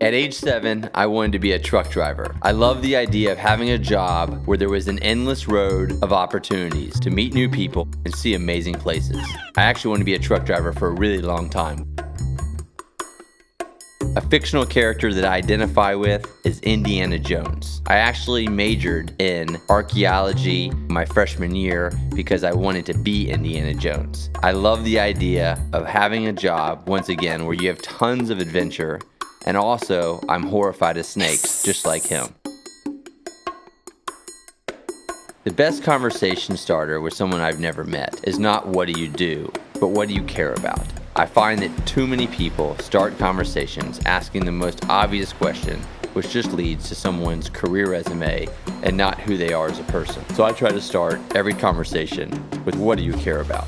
At age seven, I wanted to be a truck driver. I loved the idea of having a job where there was an endless road of opportunities to meet new people and see amazing places. I actually wanted to be a truck driver for a really long time. A fictional character that I identify with is Indiana Jones. I actually majored in archaeology my freshman year because I wanted to be Indiana Jones. I love the idea of having a job, once again, where you have tons of adventure, and also I'm horrified of snakes, just like him. The best conversation starter with someone I've never met is not what do you do, but what do you care about? I find that too many people start conversations asking the most obvious question, which just leads to someone's career resume and not who they are as a person. So I try to start every conversation with what do you care about?